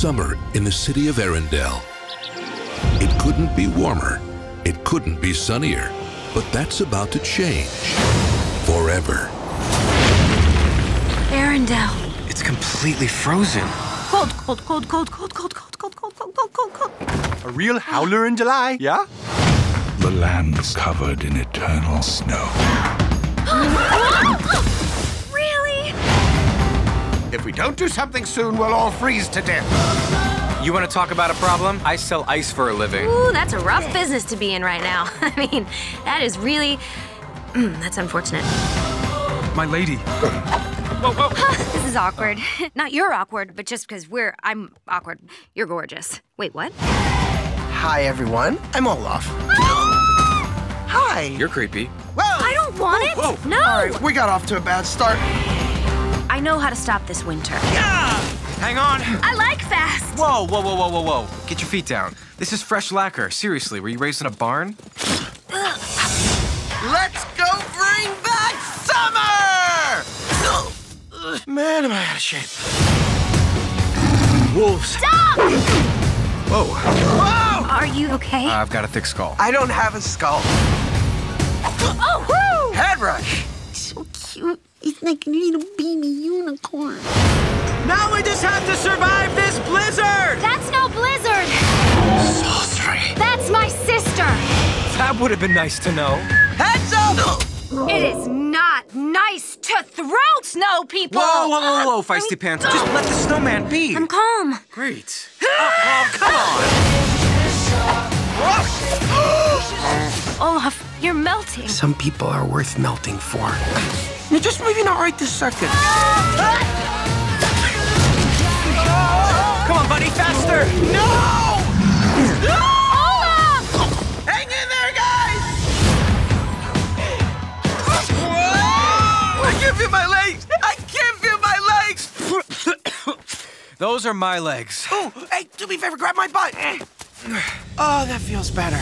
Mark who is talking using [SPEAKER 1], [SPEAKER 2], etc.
[SPEAKER 1] summer in the city of Arendelle. It couldn't be warmer. It couldn't be sunnier. But that's about to change. Forever.
[SPEAKER 2] Arendelle.
[SPEAKER 3] It's completely frozen.
[SPEAKER 2] Cold, cold, cold, cold, cold, cold, cold, cold, cold, cold, cold, cold, cold.
[SPEAKER 4] A real howler in July, yeah?
[SPEAKER 5] The land's covered in eternal snow.
[SPEAKER 2] Really?
[SPEAKER 4] If we don't do something soon, we'll all freeze to death.
[SPEAKER 3] You want to talk about a problem? I sell ice for a living.
[SPEAKER 2] Ooh, that's a rough business to be in right now. I mean, that is really. Mm, that's unfortunate.
[SPEAKER 3] My lady. Whoa, whoa.
[SPEAKER 2] this is awkward. Not you're awkward, but just because we're. I'm awkward. You're gorgeous. Wait, what?
[SPEAKER 6] Hi, everyone. I'm Olaf. Hi.
[SPEAKER 3] You're creepy.
[SPEAKER 6] Whoa!
[SPEAKER 2] I don't want it.
[SPEAKER 3] whoa.
[SPEAKER 2] No.
[SPEAKER 6] All right, we got off to a bad start.
[SPEAKER 2] I know how to stop this winter. Yeah!
[SPEAKER 3] Hang on.
[SPEAKER 2] I like fast.
[SPEAKER 3] Whoa, whoa, whoa, whoa, whoa, whoa. Get your feet down. This is fresh lacquer. Seriously, were you raised in a barn?
[SPEAKER 6] Let's go bring back summer! Man, am I out of shape.
[SPEAKER 3] Wolves.
[SPEAKER 2] Stop!
[SPEAKER 3] Whoa.
[SPEAKER 6] Whoa!
[SPEAKER 2] Are you okay?
[SPEAKER 3] Uh, I've got a thick skull.
[SPEAKER 6] I don't have a skull.
[SPEAKER 2] oh, woo!
[SPEAKER 6] Head rush.
[SPEAKER 7] so cute. It's like a little baby unicorn.
[SPEAKER 3] Now we just have to survive this blizzard!
[SPEAKER 2] That's no blizzard.
[SPEAKER 6] Sultry.
[SPEAKER 2] That's my sister.
[SPEAKER 3] That would have been nice to know.
[SPEAKER 6] Heads up!
[SPEAKER 2] It is not nice to throat snow people.
[SPEAKER 3] Whoa, whoa, whoa, whoa, feisty pants. Just let the snowman be.
[SPEAKER 2] I'm calm.
[SPEAKER 3] Great. Oh, oh, come on.
[SPEAKER 2] Olaf, you're melting.
[SPEAKER 6] Some people are worth melting for. You're just maybe not right this second.
[SPEAKER 3] Come on, buddy, faster.
[SPEAKER 6] No!
[SPEAKER 2] Olaf!
[SPEAKER 6] Hang in there, guys! I can't feel my legs! I can't feel my legs!
[SPEAKER 3] Those are my legs.
[SPEAKER 6] Oh, hey, do me a favor, grab my butt. Oh, that feels better.